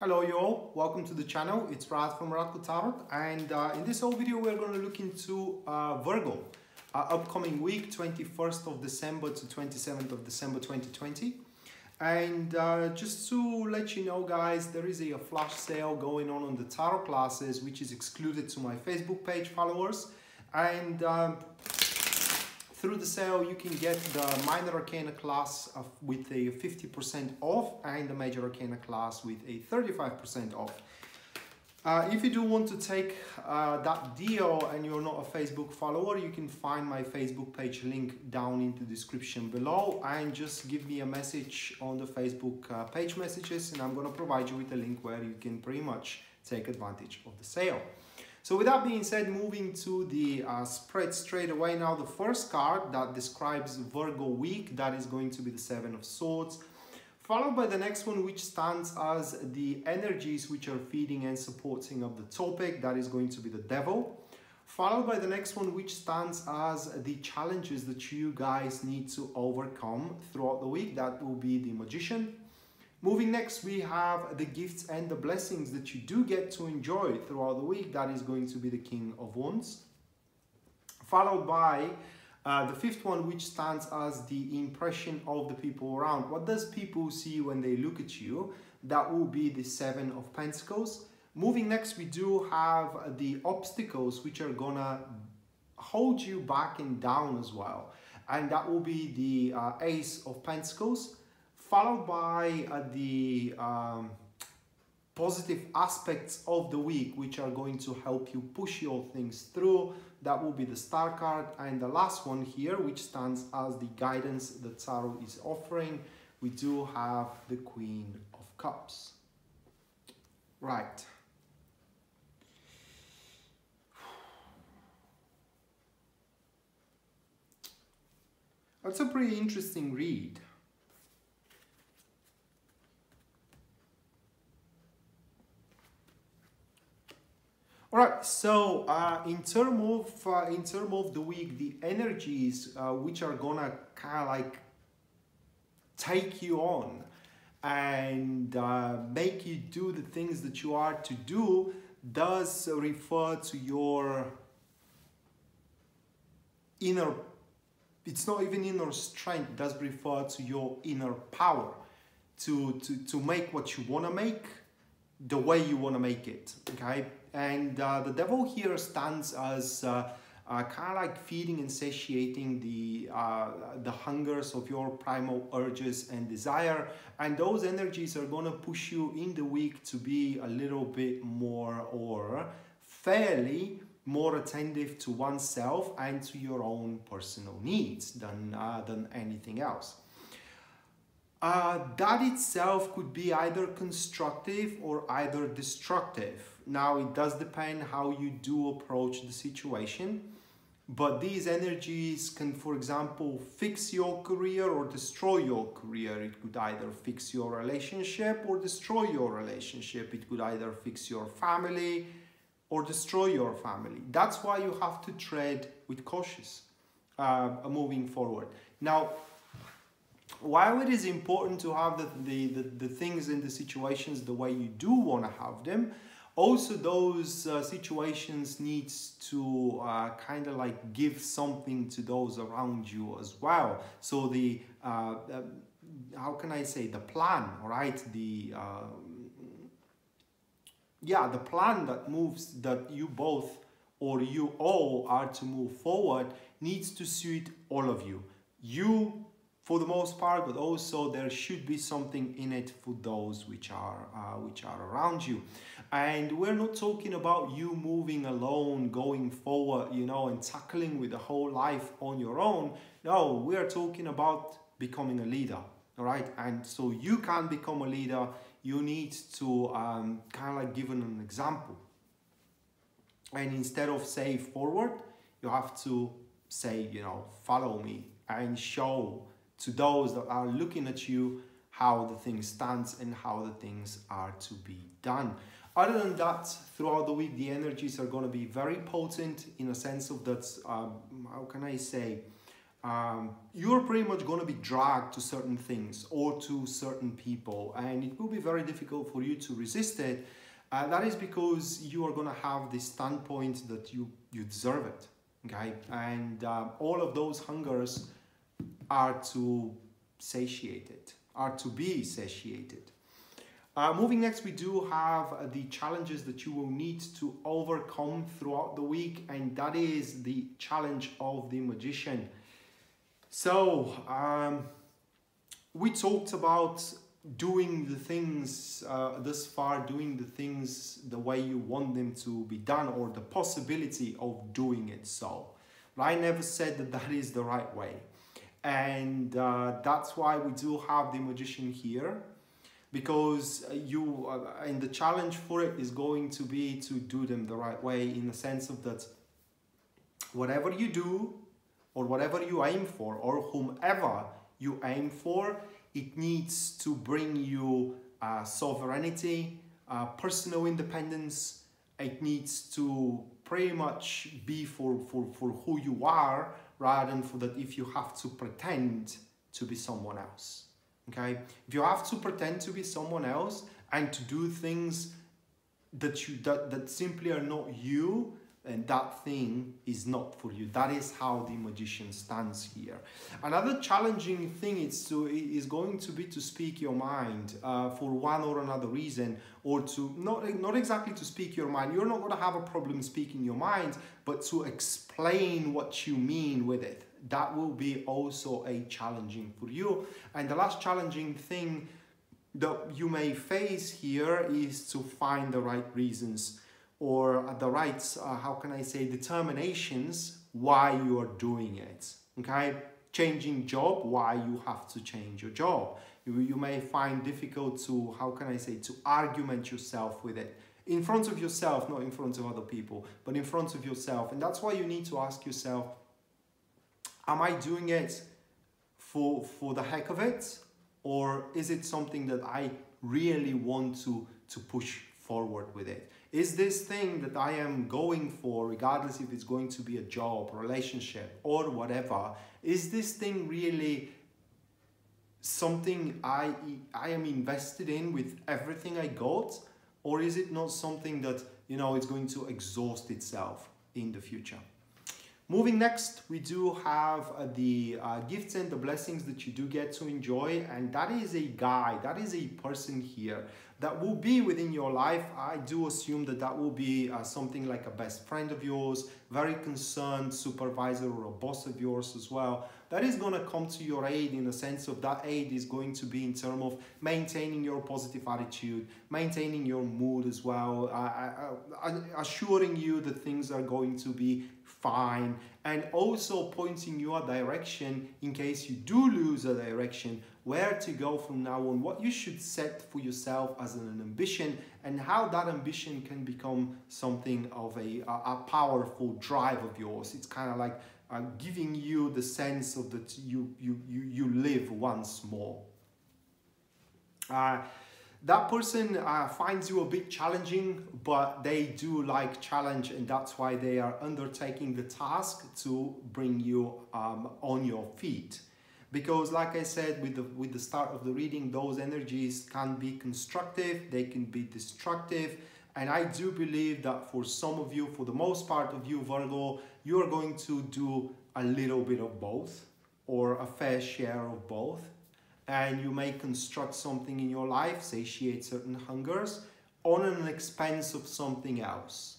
Hello you all, welcome to the channel. It's Rad from Radko Tarot and uh, in this whole video we're going to look into uh, Virgo, uh, upcoming week 21st of December to 27th of December 2020. And uh, just to let you know guys, there is a, a, flash sale going on on the tarot classes which is excluded to my Facebook page followers. And um, through the sale, you can get the minor arcana class of, with a 50% off and the major arcana class with a 35% off. Uh, if you do want to take uh, that deal and you're not a Facebook follower, you can find my Facebook page link down in the description below and just give me a message on the Facebook uh, page messages and I'm going to provide you with a link where you can pretty much take advantage of the sale. So with that being said, moving to the uh, spread straight away. Now, the first card that describes Virgo week, that is going to be the Seven of Swords, followed by the next one which stands as the energies which are feeding and supporting of the topic, that is going to be the Devil, followed by the next one which stands as the challenges that you guys need to overcome throughout the week, that will be the Magician, Moving next, we have the gifts and the blessings that you do get to enjoy throughout the week. That is going to be the King of Wands. Followed by uh, the fifth one, which stands as the impression of the people around. What does people see when they look at you? That will be the Seven of Pentacles. Moving next, we do have the obstacles, which are gonna hold you back and down as well. And that will be the uh, Ace of Pentacles followed by uh, the um, positive aspects of the week which are going to help you push your things through. That will be the star card and the last one here which stands as the guidance that tarot is offering. We do have the queen of cups. Right. That's a pretty interesting read All right, so uh, in term of uh, in term of the week, the energies uh, which are gonna kind of like take you on and uh, make you do the things that you are to do does refer to your inner it's not even inner strength does refer to your inner power to to to make what you want to make the way you want to make it okay? And uh, the devil here stands as uh, uh, kind of like feeding and satiating the uh, the hungers of your primal urges and desire. And those energies are going to push you in the week to be a little bit more or fairly more attentive to oneself and to your own personal needs than uh, than anything else uh, that itself could be either constructive or either destructive now, it does depend how you do approach the situation, but these energies can, for example, fix your career or destroy your career. It could either fix your relationship or destroy your relationship. It could either fix your family or destroy your family. That's why you have to tread with cautious uh, moving forward. Now, while it is important to have the, the, the, the things and the situations the way you do want to have them, also those uh, situations needs to uh, kind of like give something to those around you as well. So the uh, how can i say the plan right? The um, yeah the plan that moves that you both or you all are to move forward needs to suit all of you. You for the most part, but also there should be something in it for those which are uh, which are around you. And we're not talking about you moving alone, going forward, you know, and tackling with the whole life on your own. No, we are talking about becoming a leader, all right? And so you can become a leader. You need to um, kind of like give an example. And instead of say forward, you have to say, you know, follow me and show to those that are looking at you how the thing stands and how the things are to be done. Other than that, throughout the week, the energies are going to be very potent in a sense of that, um, how can I say, um, you're pretty much going to be dragged to certain things or to certain people and it will be very difficult for you to resist it. Uh, that is because you are going to have this standpoint that you you deserve it okay? And um, all of those hungers are to satiate it are to be satiated uh, moving next, we do have the challenges that you will need to overcome throughout the week, and that is the challenge of the magician. So, um, we talked about doing the things uh, thus far, doing the things the way you want them to be done, or the possibility of doing it so. But I never said that that is the right way. And uh, that's why we do have the magician here because you uh, and the challenge for it is going to be to do them the right way in the sense of that whatever you do or whatever you aim for or whomever you aim for it needs to bring you uh, sovereignty uh, personal independence. It needs to pretty much be for, for, for who you are rather than for that if you have to pretend to be someone else okay? If you have to pretend to be someone else and to do things that you that, that simply are not you and that thing is not for you. That is how the magician stands here. Another challenging thing is to is going to be to speak your mind uh, for one or another reason or to not not exactly to speak your mind. You're not going to have a problem speaking your mind but to explain what you mean with it. That will be also a challenging for you. And the last challenging thing that you may face here is to find the right reasons or the right, uh, how can I say, determinations why you are doing it. Okay, changing job, why you have to change your job. You, you may find difficult to, how can I say, to argument yourself with it in front of yourself, not in front of other people, but in front of yourself. And that's why you need to ask yourself, am I doing it for, for the heck of it? Or is it something that I really want to, to push forward with it? Is this thing that I am going for, regardless if it's going to be a job, relationship, or whatever, is this thing really something I, I am invested in with everything I got? Or is it not something that, you know, it's going to exhaust itself in the future? Moving next, we do have uh, the uh, gifts and the blessings that you do get to enjoy. And that is a guy, that is a person here that will be within your life. I do assume that that will be uh, something like a best friend of yours, very concerned supervisor or a boss of yours as well. That is going to come to your aid in the sense of that aid is going to be in terms of maintaining your positive attitude, maintaining your mood as well, uh, uh, uh assuring you that things are going to be fine and also pointing you a direction in case you do lose a direction where to go from now on what you should set for yourself as an ambition and how that ambition can become something of a, a, powerful drive of yours it's kind of like uh, giving you the sense of that you you you, you live once more uh, that person uh, finds you a bit challenging, but they do like challenge, and that's why they are undertaking the task to bring you um, on your feet. Because, like I said, with the with the start of the reading, those energies can be constructive, they can be destructive, and I do believe that for some of you, for the most part of you, Virgo, you are going to do a little bit of both, or a fair share of both and you may construct something in your life, satiate certain hungers, on an expense of something else.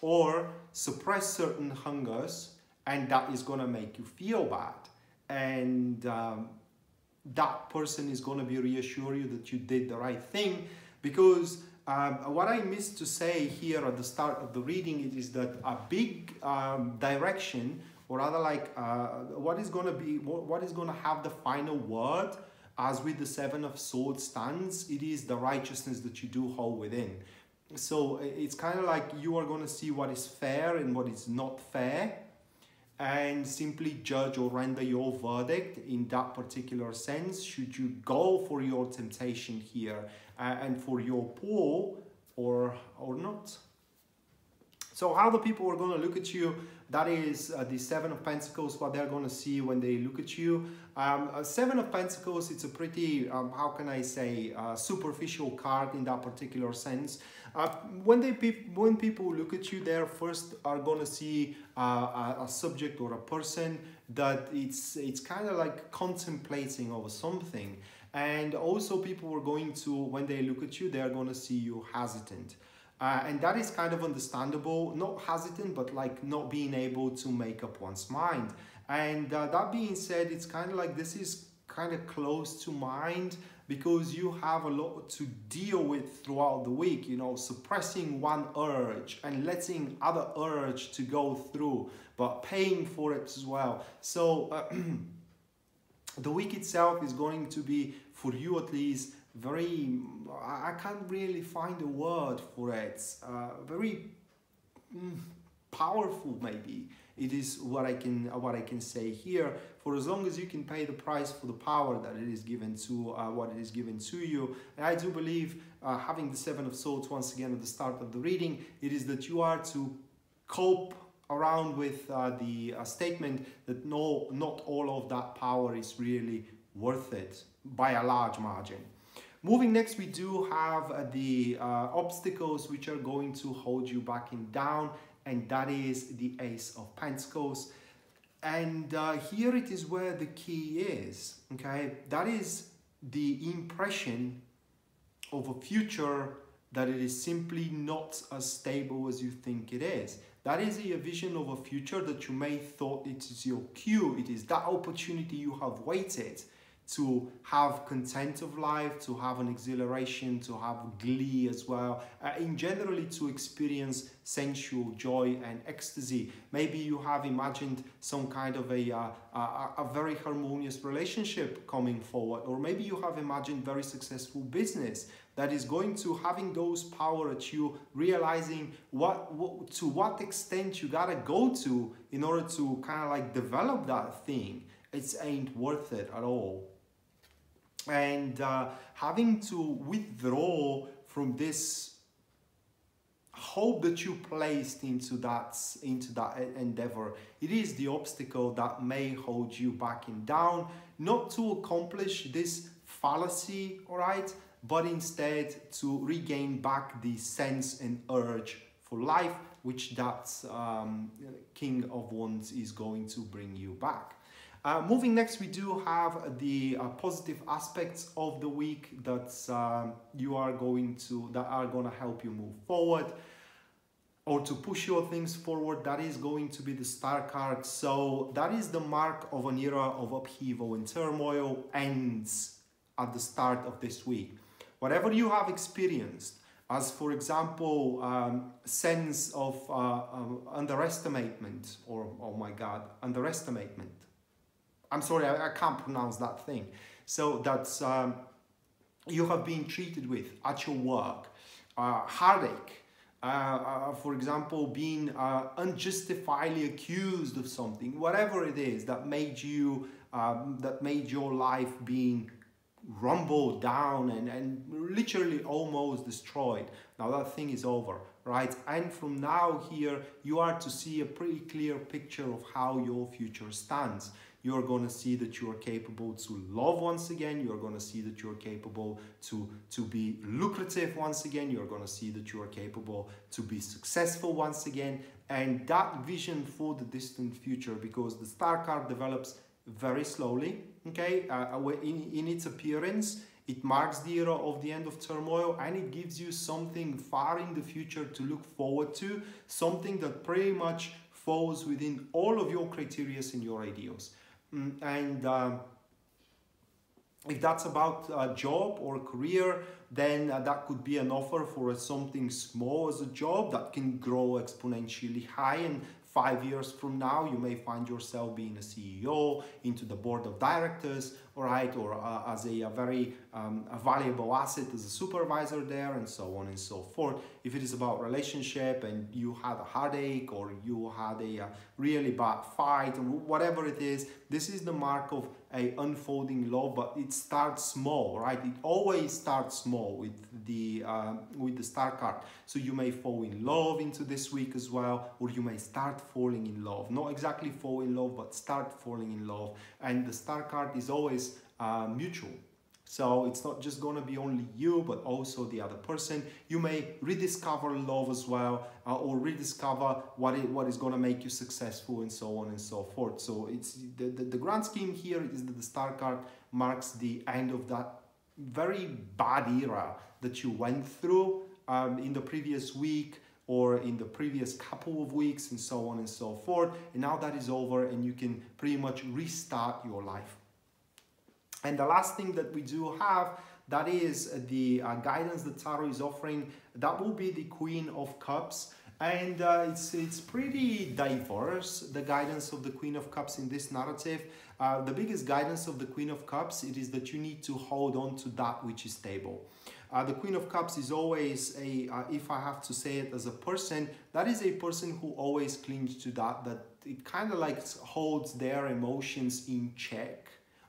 Or suppress certain hungers, and that is going to make you feel bad. And um, that person is going to be reassure you that you did the right thing because um, what I missed to say here at the start of the reading is that a big um, direction or rather like uh, what is going to be what, is going to have the final word as with the seven of swords stands it is the righteousness that you do hold within. So it's kind of like you are going to see what is fair and what is not fair and simply judge or render your verdict in that particular sense. Should you go for your temptation here uh, and for your pull or or not? So how the people are going to look at you, that is uh, the Seven of Pentacles, what they're going to see when they look at you. Um, Seven of Pentacles, it's a pretty, um, how can I say, uh, superficial card in that particular sense. Uh, when they pe when people look at you, they first are going to see uh, a, a subject or a person that it's it's kind of like contemplating over something and also people are going to when they look at you they're going to see you hesitant uh, and that is kind of understandable not hesitant but like not being able to make up one's mind. And uh, that being said it's kind of like this is kind of close to mind because you have a lot to deal with throughout the week you know suppressing one urge and letting other urge to go through but paying for it as well. So uh, the week itself is going to be for you at least very i can't really find a word for it. Uh, very mm, powerful maybe. It is what i can what i can say here. For as long as you can pay the price for the power that it is given to uh, what it is given to you. And i do believe uh, having the seven of swords once again at the start of the reading it is that you are to cope around with uh, the uh, statement that no, not all of that power is really worth it by a large margin. Moving next, we do have uh, the uh, obstacles which are going to hold you back and down, and that is the Ace of Pentacles. And uh, here it is where the key is, okay? That is the impression of a future that it is simply not as stable as you think it is. That is a vision of a future that you may thought it is your cue. It is that opportunity you have waited to have content of life, to have an exhilaration, to have glee as well, uh, in generally to experience sensual joy and ecstasy. Maybe you have imagined some kind of a, uh, a, a very harmonious relationship coming forward, or maybe you have imagined very successful business that is going to having those power at you, realizing what, what to what extent you gotta go to in order to kind of like develop that thing. It ain't worth it at all and uh, having to withdraw from this hope that you placed into that into that endeavor it is the obstacle that may hold you back and down. Not to accomplish this fallacy all right but instead to regain back the sense and urge for life which that um, king of wands is going to bring you back uh, moving next, we do have the uh, positive aspects of the week that um, you are going to, that are going to help you move forward or to push your things forward. That is going to be the star card. So that is the mark of an era of upheaval and turmoil ends at the start of this week. Whatever you have experienced, as for example, um, sense of uh, um, underestimation or, oh my God, underestimation I'm sorry, I, I can't pronounce that thing. So that's um, you have been treated with at your work, uh, heartache, uh, uh, for example, being uh, unjustifiably accused of something, whatever it is that made you, um, that made your life being rumbled down and, and literally almost destroyed. Now that thing is over, right? And from now here, you are to see a pretty clear picture of how your future stands you're going to see that you are capable to love once again you're going to see that you're capable to to be lucrative once again you're going to see that you are capable to be successful once again. And that vision for the distant future because the star card develops very slowly okay? Uh, in, in its appearance it marks the era of the end of turmoil and it gives you something far in the future to look forward to something that pretty much falls within all of your criterias and your ideals and um, if that's about a job or a career, then uh, that could be an offer for something small as a job that can grow exponentially high and five years from now, you may find yourself being a CEO into the board of directors, right, or uh, as a, a very um, a valuable asset as a supervisor there, and so on and so forth. If it is about relationship and you had a heartache or you had a, a really bad fight or whatever it is, this is the mark of a unfolding love, but it starts small, right? It always starts small with the uh, with the star card. So you may fall in love into this week as well, or you may start falling in love. Not exactly fall in love, but start falling in love. And the star card is always uh, mutual. So it's not just gonna be only you, but also the other person. You may rediscover love as well, uh, or rediscover what it, what is gonna make you successful, and so on and so forth. So it's the, the, the grand scheme here is that the star card marks the end of that very bad era that you went through um, in the previous week or in the previous couple of weeks and so on and so forth. And now that is over and you can pretty much restart your life. And the last thing that we do have that is the uh, guidance that Tarot is offering. That will be the Queen of Cups. And uh, it's, it's pretty diverse, the guidance of the Queen of Cups in this narrative. Uh, the biggest guidance of the Queen of Cups, it is that you need to hold on to that which is stable. Uh, the Queen of Cups is always a, uh, if I have to say it as a person, that is a person who always clings to that, that it kind of like holds their emotions in check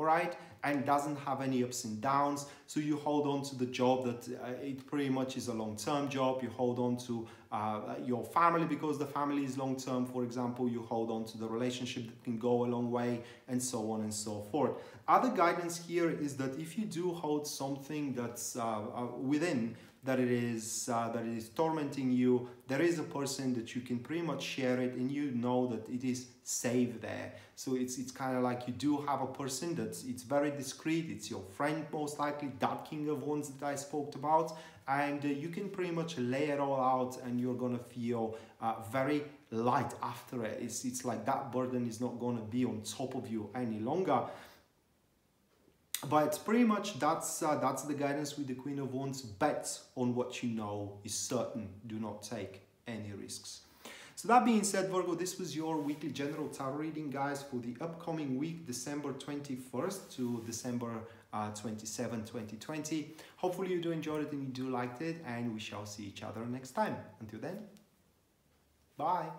all right and doesn't have any ups and downs. So you hold on to the job that uh, it pretty much is a long-term job. You hold on to uh, your family because the family is long-term. For example you hold on to the relationship that can go a long way and so on and so forth. Other guidance here is that if you do hold something that's uh, uh within that it is uh, that it is tormenting you. There is a person that you can pretty much share it and you know that it is safe there. So it's it's kind of like you do have a person that's it's very discreet. It's your friend most likely that king of wands that i spoke about. And uh, you can pretty much lay it all out and you're gonna feel uh, very light after it. It's, it's like that burden is not gonna be on top of you any longer but pretty much that's uh, that's the guidance with the Queen of Wands. Bet on what you know is certain. Do not take any risks. So that being said, Virgo, this was your weekly general tarot reading, guys, for the upcoming week, December 21st to December uh, 27, 2020. Hopefully you do enjoy it and you do liked it, and we shall see each other next time. Until then, bye.